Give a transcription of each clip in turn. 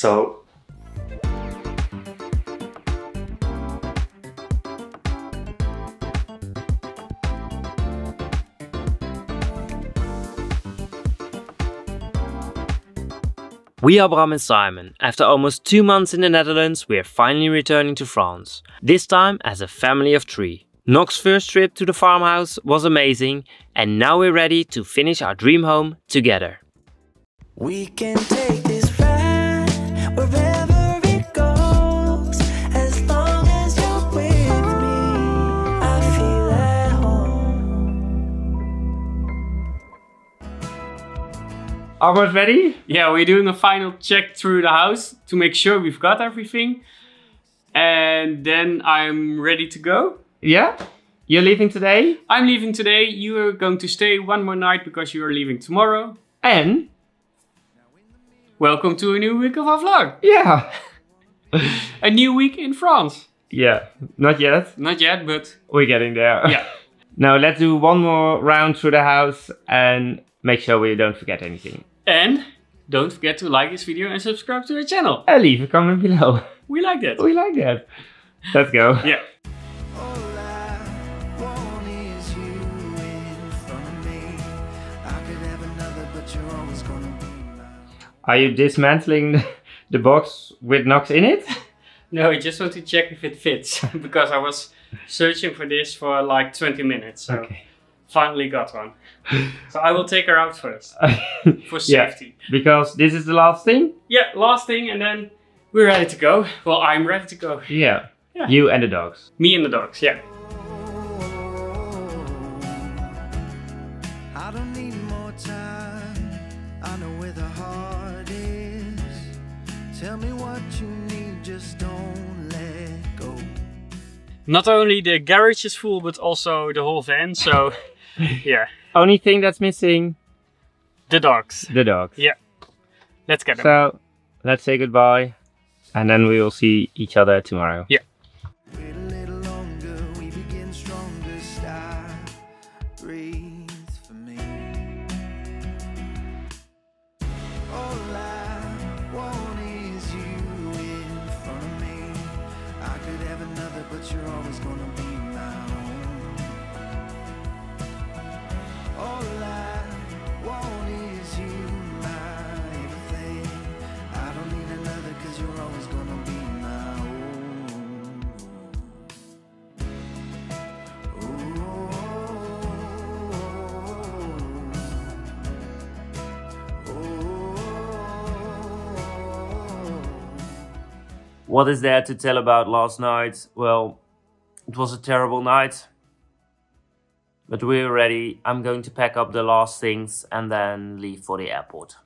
So We are Bram and Simon. After almost two months in the Netherlands, we are finally returning to France. This time as a family of three. Nox's first trip to the farmhouse was amazing, and now we're ready to finish our dream home together. We can Almost ready? Yeah, we're doing a final check through the house to make sure we've got everything. And then I'm ready to go. Yeah? You're leaving today? I'm leaving today. You are going to stay one more night because you are leaving tomorrow. And? Welcome to a new week of our vlog. Yeah. A new week in France. Yeah, not yet. Not yet, but We're getting there. yeah. Now let's do one more round through the house and make sure we don't forget anything. And don't forget to like this video and subscribe to our channel. And leave a comment below. We like that. We like that. Let's go. Yeah. All I want is you in front of me. I could have another, but you're always gonna be mine. Are you dismantling the box with Nox in it? No, I just want to check if it fits because I was searching for this for like 20 minutes. So Okay. Finally got one. so I will take her out first for safety. Yeah. safety. because this is the last thing? Yeah, last thing, and then we're ready to go. Well, I'm ready to go. Yeah. Yeah. You and the dogs. Me and the dogs, yeah. I don't need more time. I know where the heart is. Tell me what you need, just don't let go. Not only the garage is full, but also the whole van. So, yeah, Only thing that's missing, the dogs. the dogs. Yeah, let's get them. So let's say goodbye and then we will see each other tomorrow. Yeah. What is there to tell about last night? Well, it was a terrible night. But we're ready. I'm going to pack up the last things and then leave for the airport.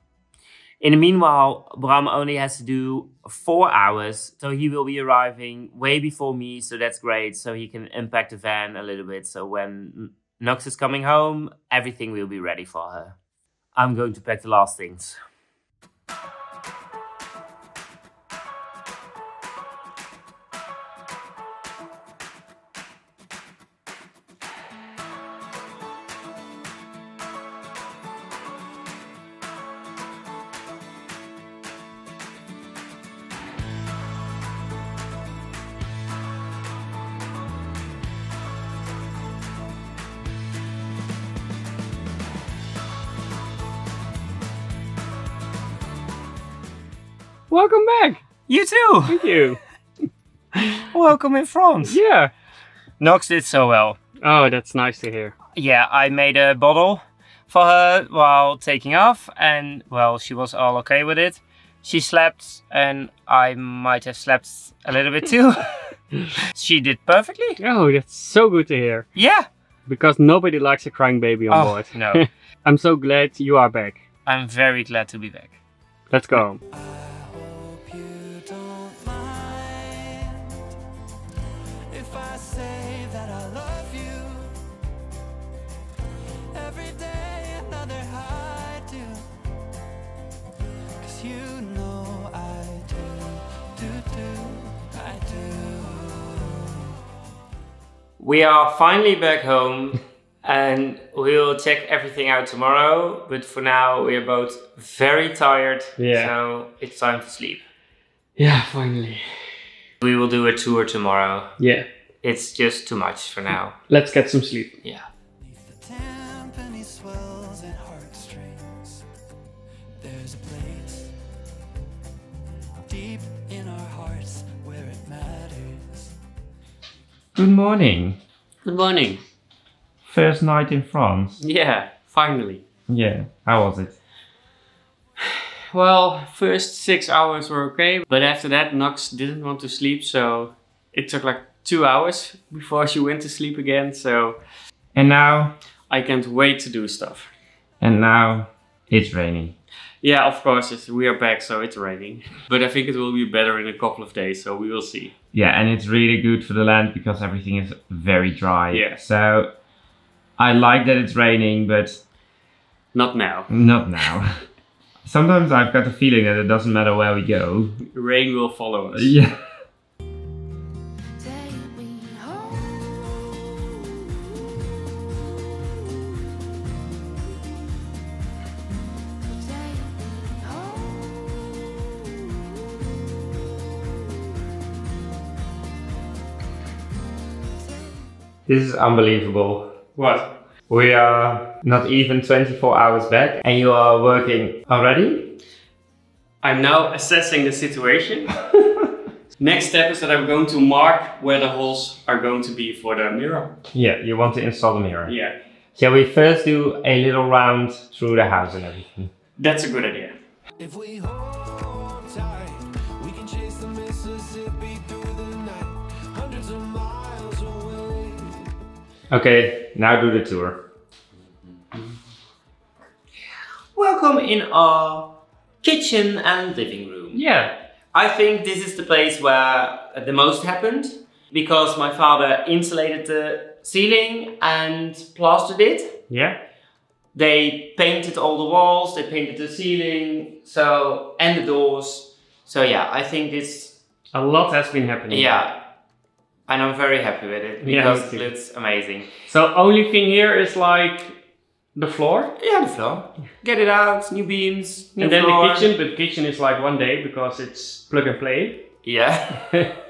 In the meanwhile, Bram only has to do four hours, so he will be arriving way before me, so that's great. So he can impact the van a little bit. So when Nox is coming home, everything will be ready for her. I'm going to pack the last things. You too! Thank you. Welcome in France! Yeah. Nox did so well. Oh, that's nice to hear. Yeah, I made a bottle for her while taking off, and well, she was all okay with it. She slept, and I might have slept a little bit too. she did perfectly. Oh, that's so good to hear. Yeah. Because nobody likes a crying baby on Oh, board. no. I'm so glad you are back. I'm very glad to be back. Let's go. Hope you know I do, do, do, I do. We are finally back home, and we'll check everything out tomorrow. But for now, we are both very tired, Yeah. so it's time to sleep. Yeah, finally. We will do a tour tomorrow. Yeah. It's just too much for now. Let's get some sleep. Yeah. Good morning. Good morning. First night in France. Yeah, finally. Yeah. How was it? Well, first six hours were okay, but after that, Nox didn't want to sleep, so it took like two hours before she went to sleep again. So And now? I can't wait to do stuff. And now it's raining. Yeah, of course, it's, we are back, so it's raining. But I think it will be better in a couple of days, so we will see. Yeah, and it's really good for the land because everything is very dry. Yeah. So I like that it's raining, but Not now. not now. Sometimes I've got the feeling that it doesn't matter where we go. Rain will follow us. Yeah. This is unbelievable. What? We are not even 24 hours back and you are working already? I'm now assessing the situation. Next step is that I'm going to mark where the holes are going to be for the mirror. Yeah, you want to install the mirror. Yeah, Shall we first do a little round through the house and everything? that's a good idea. Okay, now do the tour. Welcome in our kitchen and living room. Yeah. I think this is the place where the most happened because my father insulated the ceiling and plastered it. Yeah? They painted all the walls, they painted the ceiling, so and the doors. So yeah, I think this A lot has been happening. yeah. And I'm very happy with it because me it looks amazing. So only thing here is like the floor. Yeah, the floor. Get it out, new beams, new and then floor. the kitchen, but kitchen is like one day because it's plug and play. Yeah.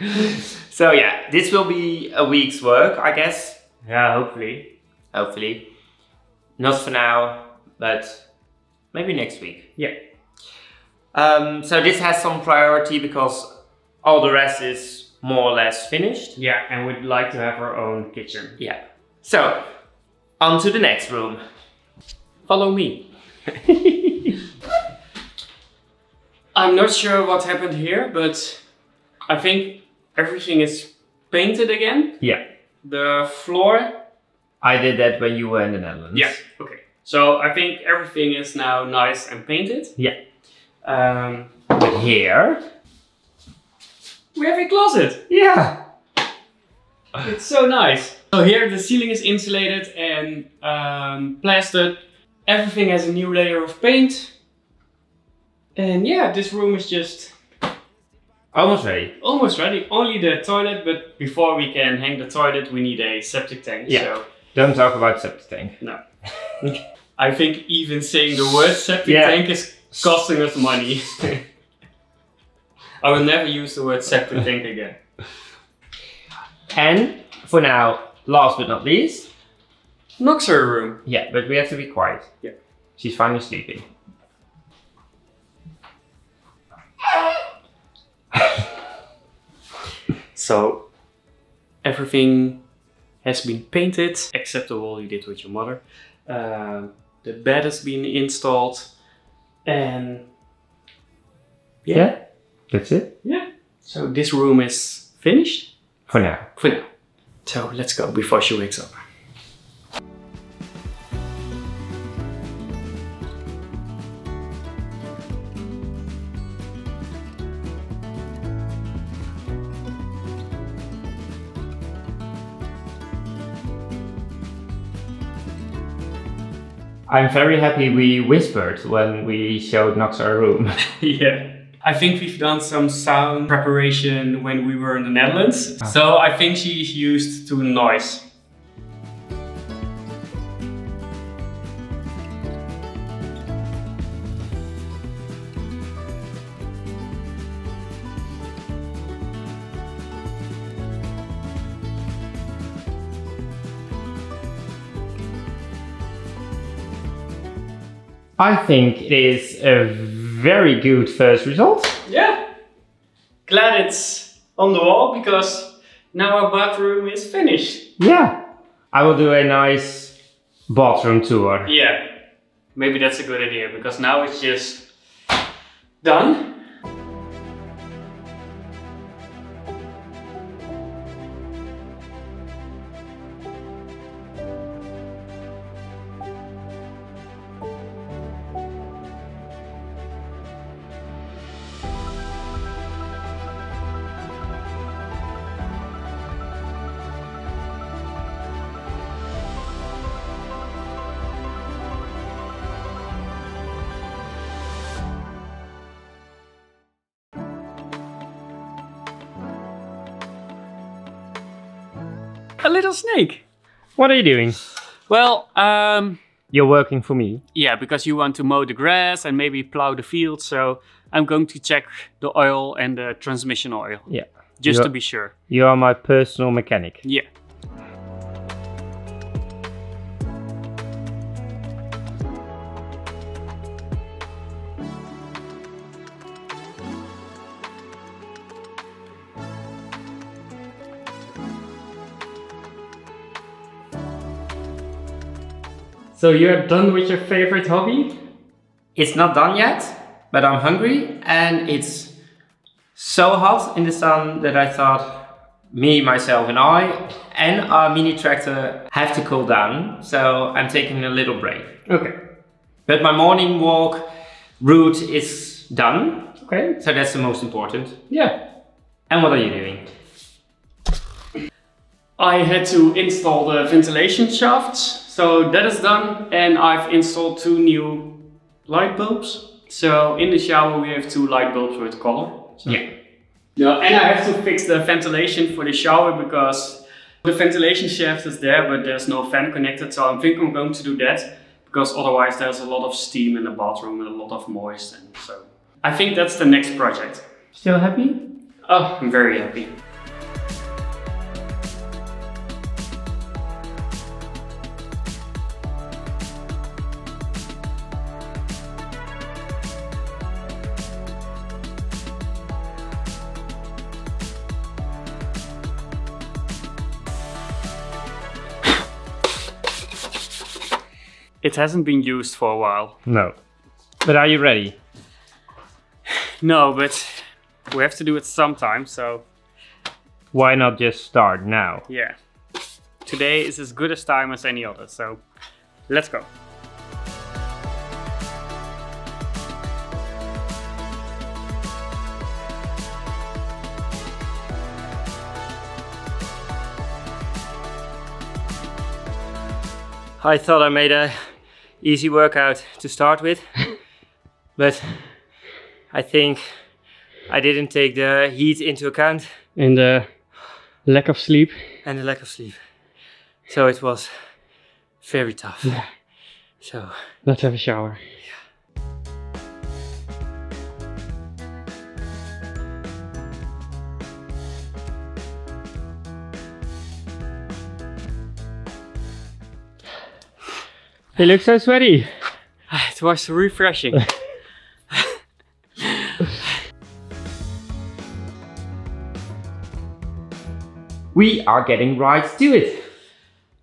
so yeah, this will be a week's work, I guess. Yeah, hopefully. Hopefully. Not for now, but maybe next week. Yeah. Um, so this has some priority because all the rest is more or less finished. Yeah, and we'd like to have our own kitchen. Yeah. So, on to the next room. Follow me. I'm not sure what happened here, but I think everything is painted again. Yeah. The floor. I did that when you were in the Netherlands. Yeah. Okay. So I think everything is now nice and painted. Yeah. Um, But here. We have a closet. Yeah. It's so nice. So here the ceiling is insulated and um, plastered. Everything has a new layer of paint. And yeah, this room is just Almost ready. almost ready. Only the toilet, but before we can hang the toilet, we need a septic tank. Yeah. So Don't talk about septic tank. no. I think even saying the word septic Yeah. tank is costing us money. I will never use the word septic tank again. And for now, last but not least, Nox her room. yeah, but we have to be quiet. Yeah. She's finally sleeping. So everything has been painted except the wall you did with your mother. Um, the bed has been installed, and Yeah. That's it yeah. So this room is finished for now. for now. So let's go before she wakes up. I'm very happy we whispered when we showed Nox our room. yeah. I think we've done some sound preparation when we were in the Netherlands. Ah. So I think she's used to noise. I think it is a very good first result. Yeah. Glad it's on the wall because now our bathroom is finished. Yeah. I will do a nice bathroom tour. Yeah. Maybe that's a good idea because now it's just done. A little snake. What are you doing? Well, um, You're working for me. yeah, because you want to mow the grass and maybe plow the field, so I'm going to check the oil and the transmission oil Yeah. just You're- to be sure. You are my personal mechanic. Yeah. So you're done with your favorite hobby? It's not done yet, but I'm hungry and it's so hot in the sun that I thought me, myself, and I and our mini tractor have to cool down. So I'm taking a little break. Okay. But my morning walk route is done, Okay. so that's the most important. Yeah. And what are you doing? I had to install the ventilation shafts, so that is done, and I've installed two new light bulbs. So in the shower we have two light bulbs with color. So- Yeah. Yeah, and I have to fix the ventilation for the shower because the ventilation shaft is there, but there's no fan connected. So I think I'm going to do that because otherwise there's a lot of steam in the bathroom and a lot of moist, and so I think that's the next project. Still happy? Oh, I'm very happy. It hasn't been used for a while. No. But are you ready? No, but we have to do it sometime, so Why not just start now? yeah. Today is as good a time as any other, so let's go. I thought I made a easy workout to start with, but I think I didn't take the heat into account And the lack of sleep. and the lack of sleep. So it was very tough. So Let's have a shower. You look so sweaty. It was refreshing. We are getting right to it.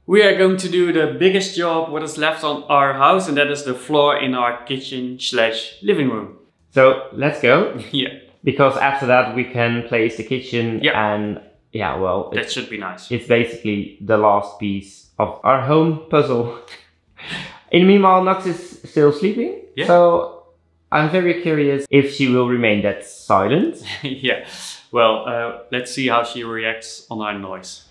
we are going to do the biggest job what is left on our house, and that is the floor in our kitchen slash living room. So let's go. Yeah, Because after that we can place the kitchen Yeah. and yeah, well, that should be nice. it's basically the last piece of our home puzzle. In the meanwhile, Nox is still sleeping. Yeah. So I'm very curious if she will remain that silent. yeah. Well, uh, let's see how she reacts on our noise.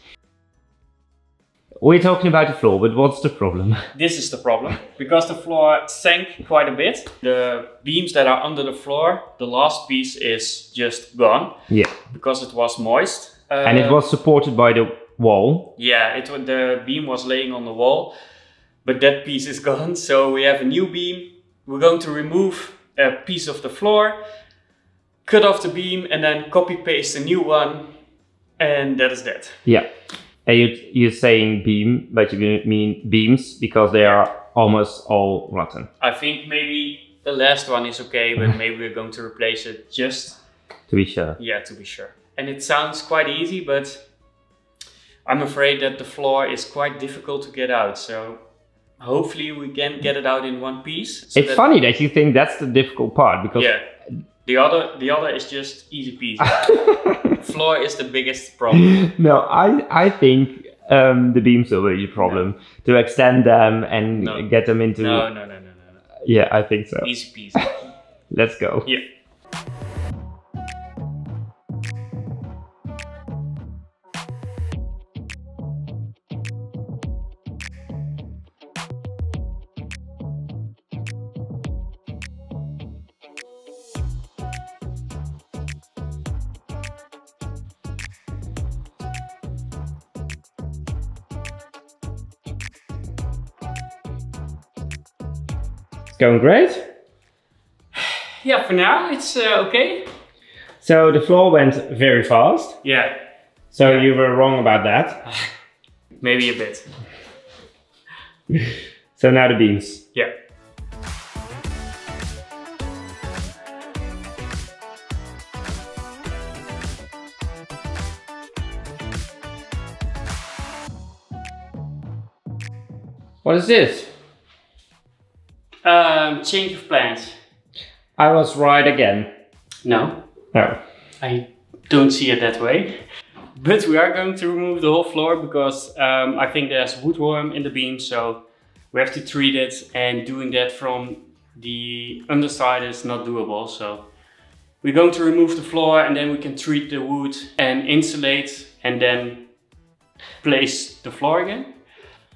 We're talking about the floor, but what's the problem? This is the problem because the floor sank quite a bit. The beams that are under the floor, the last piece is just gone yeah. because it was moist. Uh, And it was supported by the wall. Yeah, it the beam was laying on the wall, but that piece is gone. So we have a new beam. We're going to remove a piece of the floor, cut off the beam, and then copy paste a new one, and that is that. Yeah. And you, you're saying beam, but you mean beams because they are almost all rotten. I think maybe the last one is okay, but maybe we're going to replace it just To be sure. yeah to be sure. And it sounds quite easy, but I'm afraid that the floor is quite difficult to get out. So hopefully we can get it out in one piece. so It's that- funny that you think that's the difficult part because Yeah. The other the other is just easy peasy. floor is the biggest problem. no, I I think um, the beams are be a problem to extend them and No. get them into. No, no, no, no, no, no. Yeah, I think so. Easy peasy. Let's go. Yeah. Going great. Yeah, for now it's uh, okay. So the floor went very fast. Yeah, So you were wrong about that. maybe a bit. So now the beams. Yeah. What is this? Um, change of plans. I was right again. No, No. I don't see it that way. But we are going to remove the whole floor because um, I think there's woodworm in the beam, so we have to treat it. And doing that from the underside is not doable. So we're going to remove the floor and then we can treat the wood and insulate and then place the floor again.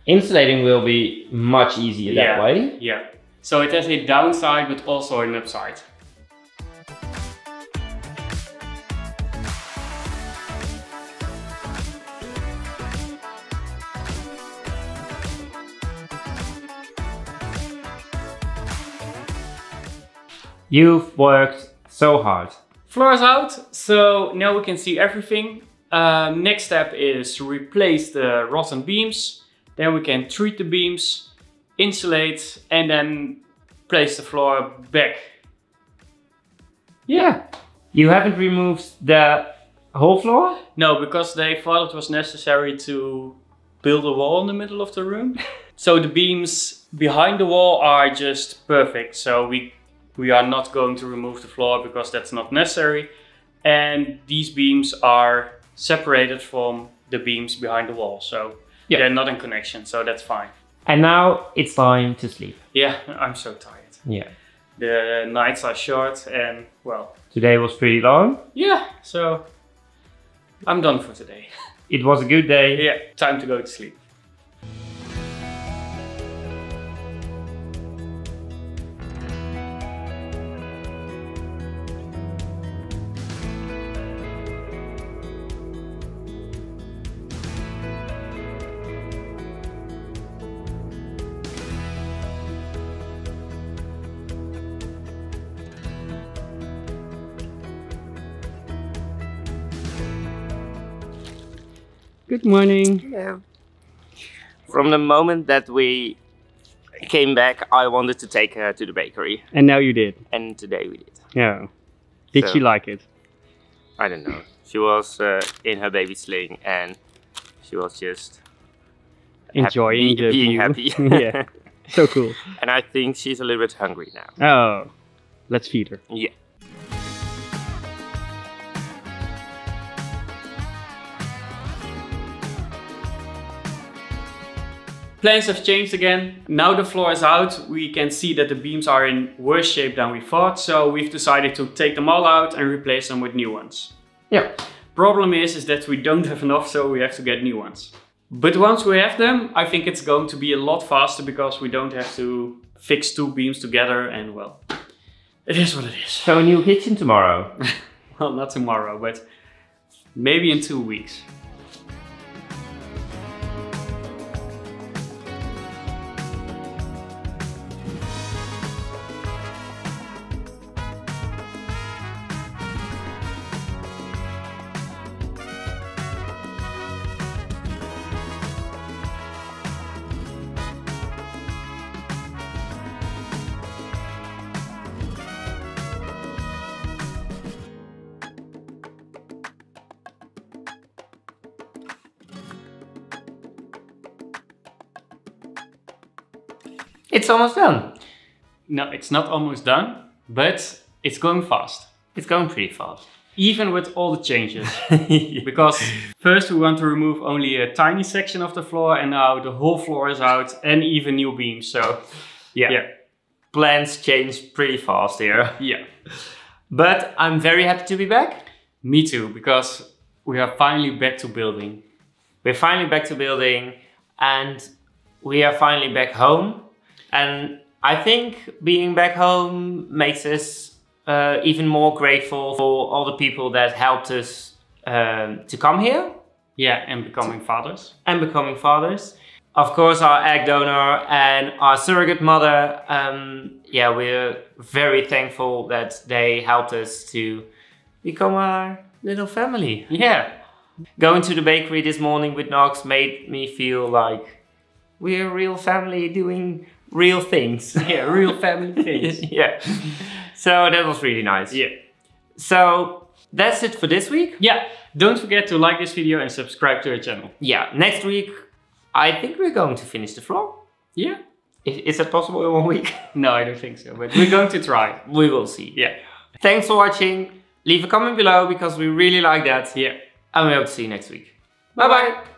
Insulating will be much easier that Yeah. way. Yeah. So it has a downside but also an upside. You've worked so hard. Floor is out, so now we can see everything. Um, next step is to replace the rotten beams. Then we can treat the beams, insulate, and then place the floor back. Yeah. You haven't removed the whole floor? No, because they thought it was necessary to build a wall in the middle of the room. so the beams behind the wall are just perfect. So we we are not going to remove the floor because that's not necessary. And these beams are separated from the beams behind the wall. So Yeah. they're not in connection, so that's fine. And now it's time to sleep. Yeah, I'm so tired. Yeah. The nights are short and well, Today was pretty long. yeah, so I'm done for today. It was a good day. yeah, time to go to sleep. Good morning. Yeah. From the moment that we came back, I wanted to take her to the bakery, And now you did. and today we did. Yeah. Did So- she like it? I don't know. She was uh, in her baby sling, and she was just happy- Enjoying the being view. happy. yeah. So cool. and I think she's a little bit hungry now. Oh. Let's feed her. Yeah. Plans have changed again. Now the floor is out. We can see that the beams are in worse shape than we thought. So we've decided to take them all out and replace them with new ones. Yeah. Problem is, is that we don't have enough, so we have to get new ones. But once we have them, I think it's going to be a lot faster because we don't have to fix two beams together and well, it is what it is. So a new kitchen tomorrow. Well, not tomorrow, but maybe in two weeks. It's almost done. No, it's not almost done, but it's going fast. It's going pretty fast. Even with all the changes. because first we want to remove only a tiny section of the floor and now the whole floor is out and even new beams. So yeah. yeah, Plans change pretty fast here. yeah. But I'm very happy to be back. Me too, because we are finally back to building. We're finally back to building and we are finally back home. And I think being back home makes us uh, even more grateful for all the people that helped us um, to come here Yeah, and becoming fathers. and becoming fathers. Of course, our egg donor and our surrogate mother. Um, yeah, we're very thankful that they helped us to become our little family. Yeah, Going to the bakery this morning with Nox made me feel like we're a real family doing real things. yeah, real family things. yeah. So that was really nice. yeah. So that's it for this week. Yeah, don't forget to like this video and subscribe to our channel. Yeah, next week I think we're going to finish the floor. Yeah? Is, is that possible in one week? No, I don't think so, but we're going to try. we will see. Yeah. Thanks for watching. Leave a comment below because we really like that. Yeah. And we hope to see you next week. Bye bye.